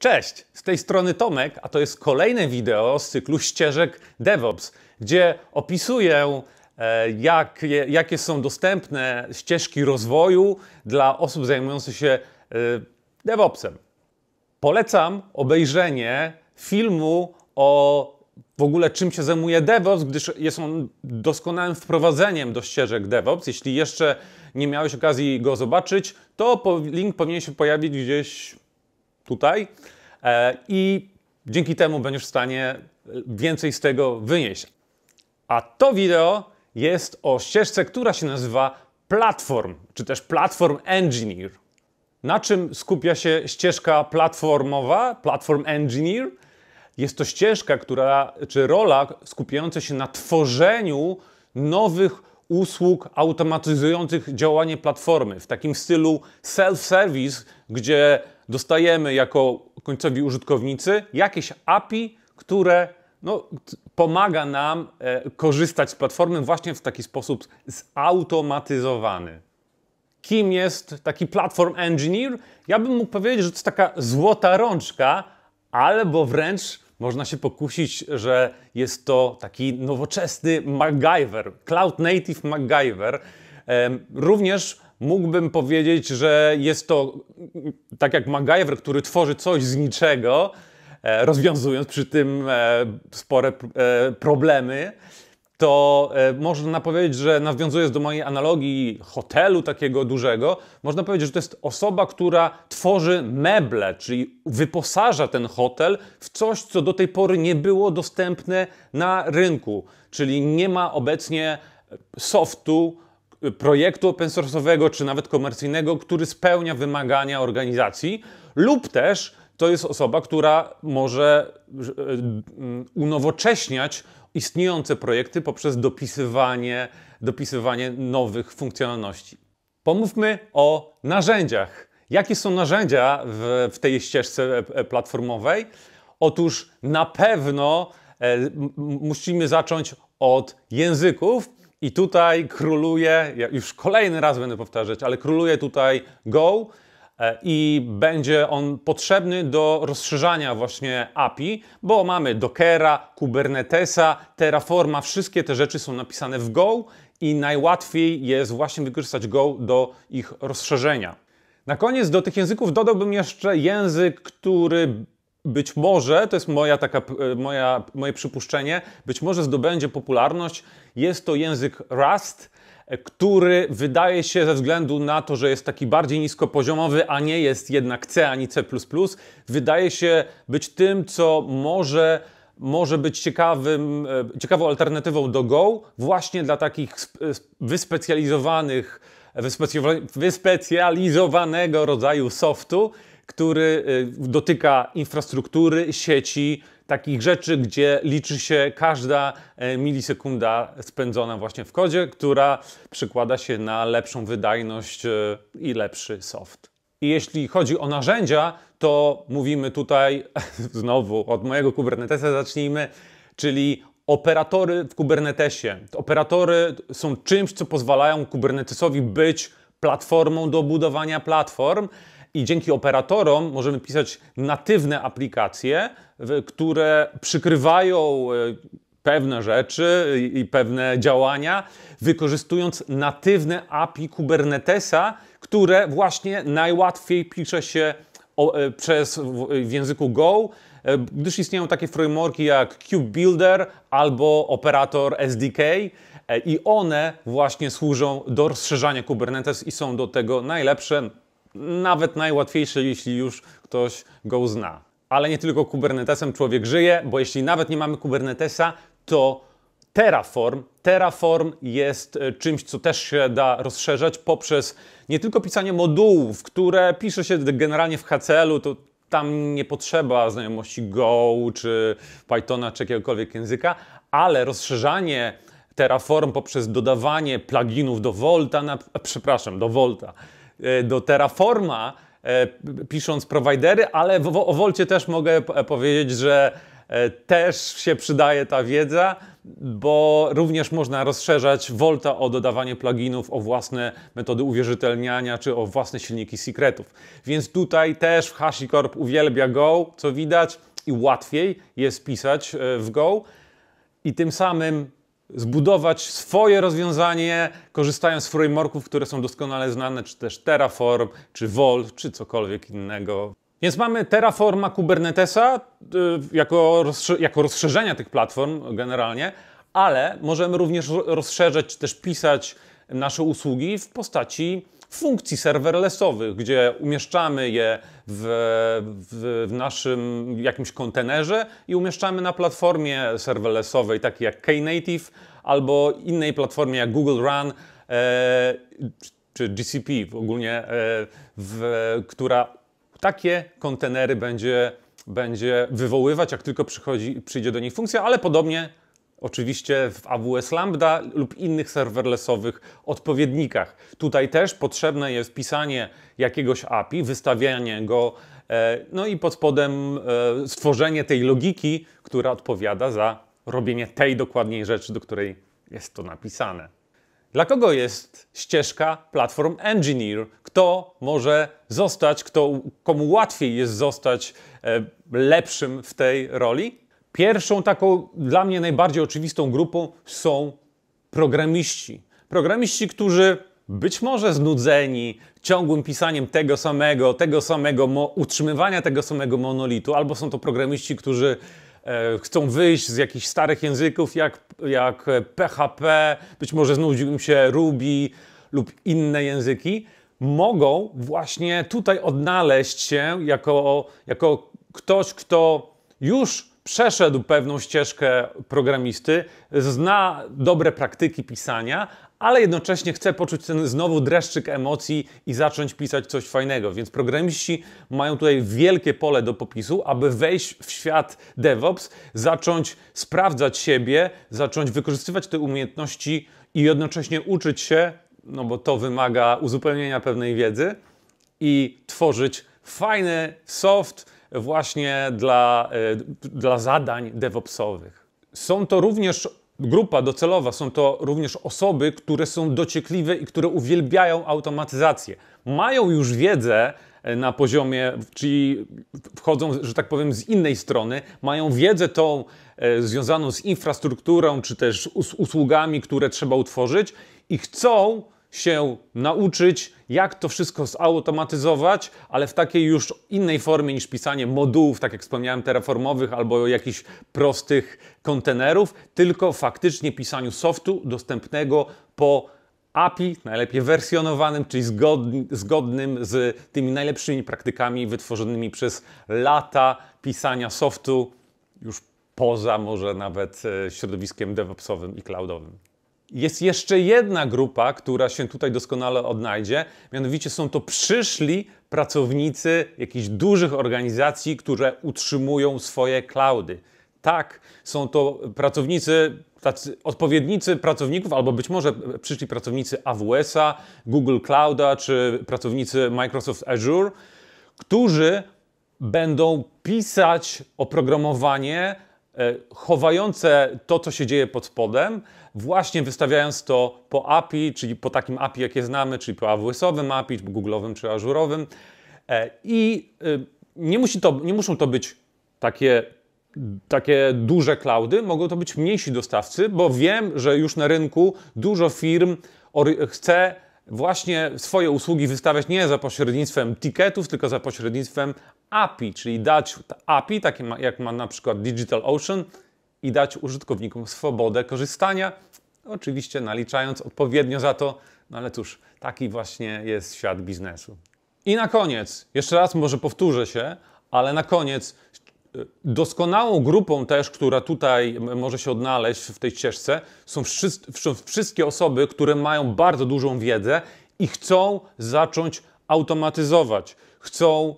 Cześć, z tej strony Tomek, a to jest kolejne wideo z cyklu ścieżek DevOps, gdzie opisuję, e, jak, jakie są dostępne ścieżki rozwoju dla osób zajmujących się e, DevOpsem. Polecam obejrzenie filmu o w ogóle czym się zajmuje DevOps, gdyż jest on doskonałym wprowadzeniem do ścieżek DevOps. Jeśli jeszcze nie miałeś okazji go zobaczyć, to link powinien się pojawić gdzieś tutaj e, i dzięki temu będziesz w stanie więcej z tego wynieść. A to wideo jest o ścieżce, która się nazywa Platform, czy też Platform Engineer. Na czym skupia się ścieżka platformowa, Platform Engineer? Jest to ścieżka, która, czy rola skupiająca się na tworzeniu nowych usług automatyzujących działanie platformy w takim stylu self-service, gdzie dostajemy jako końcowi użytkownicy jakieś API, które no, pomaga nam e, korzystać z platformy właśnie w taki sposób zautomatyzowany. Kim jest taki platform engineer? Ja bym mógł powiedzieć, że to jest taka złota rączka, albo wręcz można się pokusić, że jest to taki nowoczesny MacGyver, Cloud Native MacGyver. Również mógłbym powiedzieć, że jest to tak jak MacGyver, który tworzy coś z niczego, e, rozwiązując przy tym e, spore e, problemy to można powiedzieć, że nawiązując do mojej analogii hotelu takiego dużego, można powiedzieć, że to jest osoba, która tworzy meble, czyli wyposaża ten hotel w coś, co do tej pory nie było dostępne na rynku, czyli nie ma obecnie softu, projektu open source'owego czy nawet komercyjnego, który spełnia wymagania organizacji, lub też to jest osoba, która może e, unowocześniać istniejące projekty poprzez dopisywanie, dopisywanie nowych funkcjonalności. Pomówmy o narzędziach. Jakie są narzędzia w, w tej ścieżce e, platformowej? Otóż na pewno e, musimy zacząć od języków. I tutaj króluje, ja już kolejny raz będę powtarzać, ale króluje tutaj Go, E, i będzie on potrzebny do rozszerzania właśnie API, bo mamy Dockera, Kubernetesa, Terraforma, wszystkie te rzeczy są napisane w Go i najłatwiej jest właśnie wykorzystać Go do ich rozszerzenia. Na koniec do tych języków dodałbym jeszcze język, który być może, to jest moja taka, e, moja, moje przypuszczenie, być może zdobędzie popularność. Jest to język Rust który wydaje się ze względu na to, że jest taki bardziej niskopoziomowy, a nie jest jednak C ani C, wydaje się być tym, co może może być ciekawym, e, ciekawą alternatywą do Go właśnie dla takich wyspecjalizowanych, wyspecjalizowanego rodzaju softu, który e, dotyka infrastruktury, sieci, takich rzeczy, gdzie liczy się każda e, milisekunda spędzona właśnie w kodzie, która przekłada się na lepszą wydajność e, i lepszy soft. I jeśli chodzi o narzędzia, to mówimy tutaj znowu od mojego Kubernetesa zacznijmy, czyli operatory w Kubernetesie. Operatory są czymś, co pozwalają Kubernetesowi być platformą do budowania platform i dzięki operatorom możemy pisać natywne aplikacje, które przykrywają e, pewne rzeczy i pewne działania, wykorzystując natywne API Kubernetesa, które właśnie najłatwiej pisze się e, przez w języku Go, e, gdyż istnieją takie frameworki jak KubeBuilder albo operator SDK i one właśnie służą do rozszerzania Kubernetes i są do tego najlepsze nawet najłatwiejsze, jeśli już ktoś go zna. Ale nie tylko Kubernetesem człowiek żyje, bo jeśli nawet nie mamy Kubernetesa, to Terraform. Terraform jest e, czymś, co też się da rozszerzać poprzez nie tylko pisanie modułów, które pisze się generalnie w HCL-u, to tam nie potrzeba znajomości Go czy Pythona czy jakiegokolwiek języka, ale rozszerzanie Terraform poprzez dodawanie pluginów do Volta, na, przepraszam, do Volta, do Terraforma, e, pisząc prowajdery, ale o Wolcie też mogę powiedzieć, że e, też się przydaje ta wiedza bo również można rozszerzać Volta o dodawanie pluginów, o własne metody uwierzytelniania czy o własne silniki secretów. Więc tutaj też w HashiCorp uwielbia Go, co widać, i łatwiej jest pisać e, w Go i tym samym zbudować swoje rozwiązanie, korzystając z frameworków, które są doskonale znane, czy też Terraform, czy Volt, czy cokolwiek innego. Więc mamy Terraforma Kubernetesa y, jako, jako rozszerzenia tych platform generalnie, ale możemy również rozszerzać, czy też pisać nasze usługi w postaci funkcji serverlessowych, gdzie umieszczamy je w, w, w, naszym jakimś kontenerze i umieszczamy na platformie serverlessowej, takiej jak Knative, albo innej platformie jak Google Run e, czy GCP ogólnie, e, w, która takie kontenery będzie, będzie wywoływać, jak tylko przychodzi, przyjdzie do niej funkcja, ale podobnie oczywiście w AWS Lambda lub innych serverlessowych odpowiednikach. Tutaj też potrzebne jest pisanie jakiegoś API, wystawianie go, e, no i pod spodem e, stworzenie tej logiki, która odpowiada za robienie tej dokładniej rzeczy, do której jest to napisane. Dla kogo jest ścieżka Platform Engineer? Kto może zostać, kto, komu łatwiej jest zostać e, lepszym w tej roli? Pierwszą taką dla mnie najbardziej oczywistą grupą są programiści. Programiści, którzy być może znudzeni ciągłym pisaniem tego samego, tego samego, utrzymywania tego samego monolitu, albo są to programiści, którzy e, chcą wyjść z jakichś starych języków jak, jak PHP, być może znudził im się Ruby lub inne języki, mogą właśnie tutaj odnaleźć się jako, jako ktoś, kto już przeszedł pewną ścieżkę programisty, zna dobre praktyki pisania, ale jednocześnie chce poczuć ten znowu dreszczyk emocji i zacząć pisać coś fajnego. Więc programiści mają tutaj wielkie pole do popisu, aby wejść w świat DevOps, zacząć sprawdzać siebie, zacząć wykorzystywać te umiejętności i jednocześnie uczyć się, no bo to wymaga uzupełnienia pewnej wiedzy i tworzyć fajny soft, właśnie dla, e, dla zadań DevOpsowych. Są to również grupa docelowa, są to również osoby, które są dociekliwe i które uwielbiają automatyzację. Mają już wiedzę e, na poziomie, czyli wchodzą, że tak powiem, z innej strony, mają wiedzę tą e, związaną z infrastrukturą, czy też usługami, które trzeba utworzyć i chcą się nauczyć, jak to wszystko zautomatyzować, ale w takiej już innej formie niż pisanie modułów, tak jak wspomniałem, terraformowych albo jakichś prostych kontenerów, tylko faktycznie pisaniu softu dostępnego po API, najlepiej wersjonowanym, czyli zgodnym z tymi najlepszymi praktykami wytworzonymi przez lata pisania softu, już poza może nawet e, środowiskiem DevOpsowym i cloudowym. Jest jeszcze jedna grupa, która się tutaj doskonale odnajdzie, mianowicie są to przyszli pracownicy jakichś dużych organizacji, które utrzymują swoje cloudy. Tak, są to pracownicy, tacy odpowiednicy pracowników, albo być może przyszli pracownicy AWS-a, Google Clouda, czy pracownicy Microsoft Azure, którzy będą pisać oprogramowanie chowające to, co się dzieje pod spodem, właśnie wystawiając to po API, czyli po takim API, jakie znamy, czyli po AWS-owym API, czy Google'owym, czy Azure'owym. E, I y, nie, musi to, nie muszą to być takie, takie duże cloudy, mogą to być mniejsi dostawcy, bo wiem, że już na rynku dużo firm chce właśnie swoje usługi wystawiać nie za pośrednictwem ticketów, tylko za pośrednictwem API, czyli dać API, takie jak ma na przykład DigitalOcean, i dać użytkownikom swobodę korzystania, oczywiście naliczając odpowiednio za to, no ale cóż, taki właśnie jest świat biznesu. I na koniec, jeszcze raz może powtórzę się, ale na koniec y, doskonałą grupą też, która tutaj może się odnaleźć w tej ścieżce, są wszystkie osoby, które mają bardzo dużą wiedzę i chcą zacząć automatyzować, chcą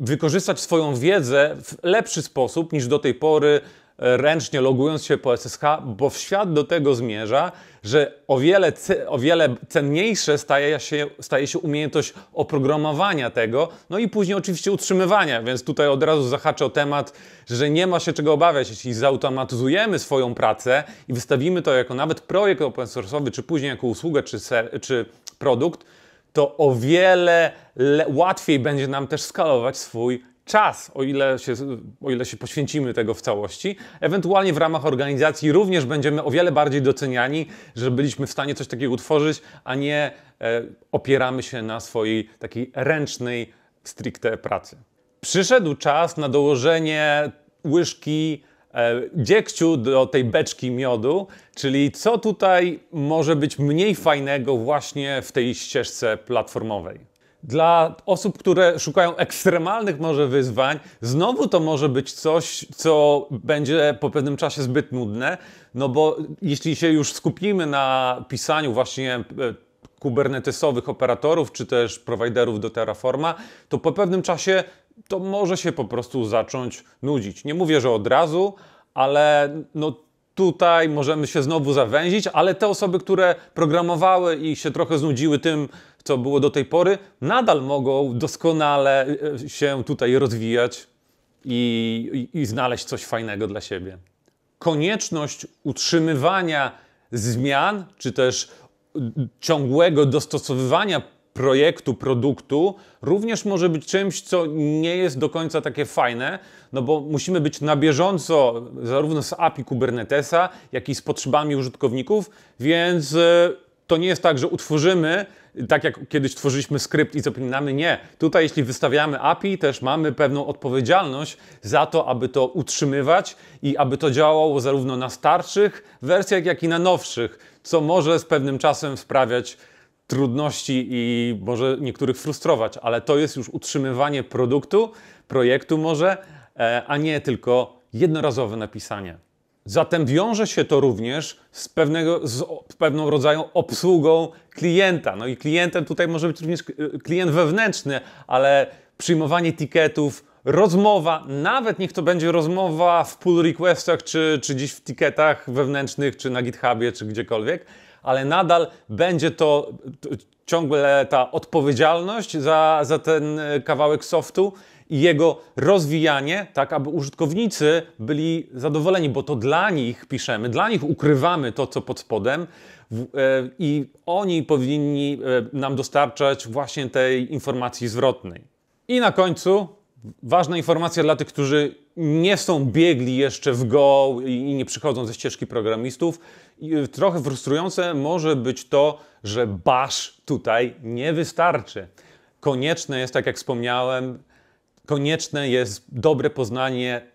wykorzystać swoją wiedzę w lepszy sposób niż do tej pory ręcznie logując się po SSH, bo świat do tego zmierza, że o wiele, o wiele cenniejsze staje się, staje się umiejętność oprogramowania tego, no i później oczywiście utrzymywania, więc tutaj od razu zahaczę o temat, że nie ma się czego obawiać, jeśli zautomatyzujemy swoją pracę i wystawimy to jako nawet projekt open source'owy, czy później jako usługę, czy, czy produkt, to o wiele łatwiej będzie nam też skalować swój czas, o ile, się, o ile się poświęcimy tego w całości. Ewentualnie w ramach organizacji również będziemy o wiele bardziej doceniani, że byliśmy w stanie coś takiego utworzyć, a nie e, opieramy się na swojej takiej ręcznej, stricte pracy. Przyszedł czas na dołożenie łyżki dziegciu do tej beczki miodu, czyli co tutaj może być mniej fajnego właśnie w tej ścieżce platformowej. Dla osób, które szukają ekstremalnych może wyzwań, znowu to może być coś, co będzie po pewnym czasie zbyt nudne, no bo jeśli się już skupimy na pisaniu właśnie e, kubernetesowych operatorów, czy też prowajderów do Terraforma, to po pewnym czasie to może się po prostu zacząć nudzić. Nie mówię, że od razu, ale no tutaj możemy się znowu zawęzić, ale te osoby, które programowały i się trochę znudziły tym, co było do tej pory, nadal mogą doskonale e, się tutaj rozwijać i, i, i znaleźć coś fajnego dla siebie. Konieczność utrzymywania zmian, czy też ciągłego dostosowywania projektu, produktu, również może być czymś, co nie jest do końca takie fajne, no bo musimy być na bieżąco zarówno z API Kubernetesa, jak i z potrzebami użytkowników, więc e, to nie jest tak, że utworzymy, tak jak kiedyś tworzyliśmy skrypt i zapominamy. Nie. Tutaj, jeśli wystawiamy API, też mamy pewną odpowiedzialność za to, aby to utrzymywać i aby to działało zarówno na starszych wersjach, jak i na nowszych, co może z pewnym czasem sprawiać trudności i może niektórych frustrować, ale to jest już utrzymywanie produktu, projektu może, e, a nie tylko jednorazowe napisanie. Zatem wiąże się to również z, pewnego, z pewną rodzaju obsługą klienta. No i klientem tutaj może być również klient wewnętrzny, ale przyjmowanie tiketów, rozmowa, nawet niech to będzie rozmowa w pull requestach, czy, czy gdzieś w tiketach wewnętrznych, czy na GitHubie, czy gdziekolwiek, ale nadal będzie to ciągle ta odpowiedzialność za, za ten kawałek softu i jego rozwijanie, tak aby użytkownicy byli zadowoleni, bo to dla nich piszemy, dla nich ukrywamy to, co pod spodem e, i oni powinni e, nam dostarczać właśnie tej informacji zwrotnej. I na końcu ważna informacja dla tych, którzy nie są biegli jeszcze w Go i nie przychodzą ze ścieżki programistów. Trochę frustrujące może być to, że bash tutaj nie wystarczy. Konieczne jest, tak jak wspomniałem, konieczne jest dobre poznanie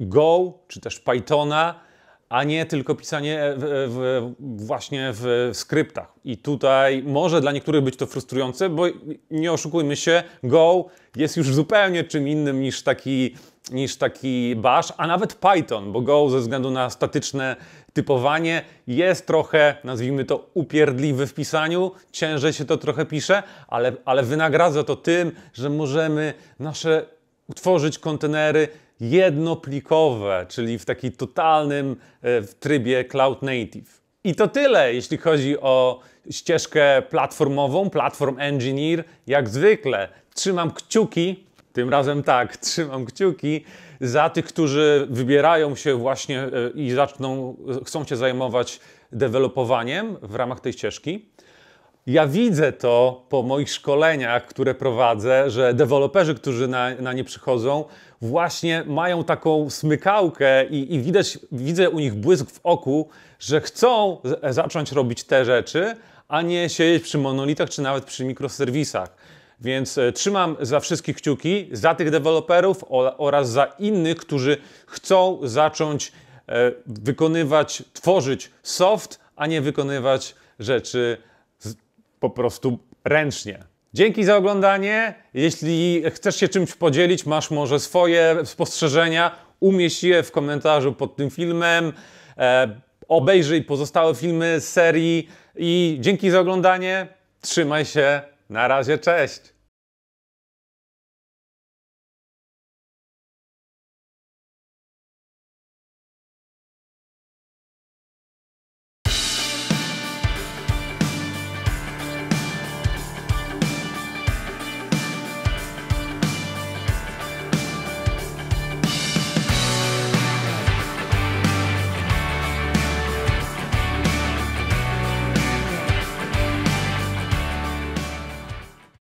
Go czy też Pythona, a nie tylko pisanie w, w, właśnie w skryptach. I tutaj może dla niektórych być to frustrujące, bo nie oszukujmy się, Go jest już zupełnie czym innym niż taki, niż taki Bash, a nawet Python, bo Go ze względu na statyczne typowanie jest trochę, nazwijmy to, upierdliwy w pisaniu, ciężej się to trochę pisze, ale, ale wynagradza to tym, że możemy nasze utworzyć kontenery jednoplikowe, czyli w takim totalnym e, w trybie cloud native. I to tyle, jeśli chodzi o ścieżkę platformową, Platform Engineer. Jak zwykle trzymam kciuki, tym razem tak, trzymam kciuki za tych, którzy wybierają się właśnie e, i zaczną, chcą się zajmować dewelopowaniem w ramach tej ścieżki. Ja widzę to po moich szkoleniach, które prowadzę, że deweloperzy, którzy na, na nie przychodzą, właśnie mają taką smykałkę i, i widać, widzę u nich błysk w oku, że chcą zacząć robić te rzeczy, a nie siedzieć przy monolitach czy nawet przy mikroserwisach. Więc e, trzymam za wszystkich kciuki, za tych deweloperów oraz za innych, którzy chcą zacząć e, wykonywać, tworzyć soft, a nie wykonywać rzeczy po prostu ręcznie. Dzięki za oglądanie. Jeśli chcesz się czymś podzielić, masz może swoje spostrzeżenia, umieść je w komentarzu pod tym filmem. E, obejrzyj pozostałe filmy z serii i dzięki za oglądanie. Trzymaj się. Na razie, cześć.